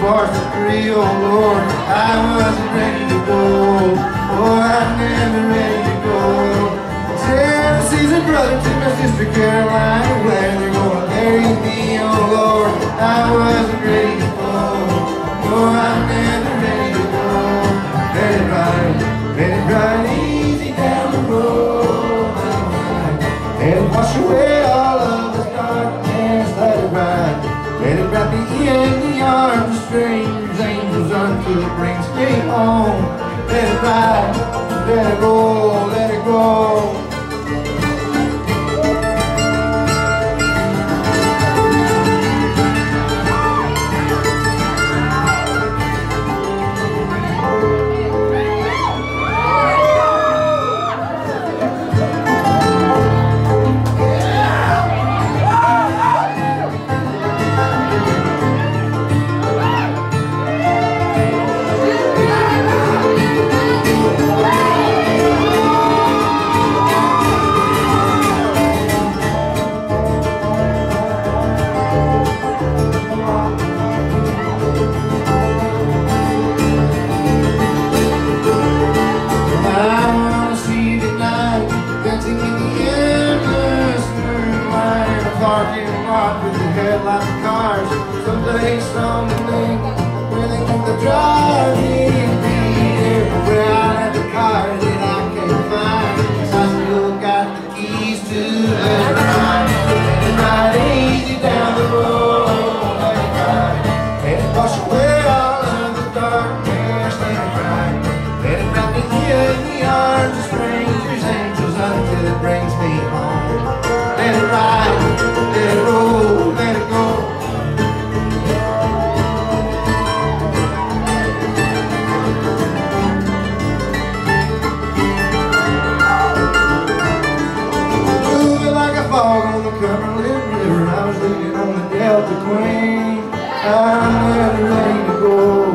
far from free, oh Lord, I wasn't ready to go. Oh, I'm never ready to go. Tennessee's a brother to my sister Carolina, where they're gonna bury me, oh Lord, I wasn't ready to go. Oh, no, I'm never ready to go. Let it ride, let it ride easy down the road. Let it wash away all of this darkness, let it ride. Let it in the strange until it brings me home. Let it ride, let it go, let it go. The headlights of cars. Someplace on the lake where they keep the driving beat. Where I let the car that I can't find. 'Cause I still got the keys to let it ride. Let it ride easy down the road. Let it wash away all of the darkness. Let it ride. Let it wrap me in the arms of strangers, angels, until it brings me I was living on the Delta Queen. I never made a boy.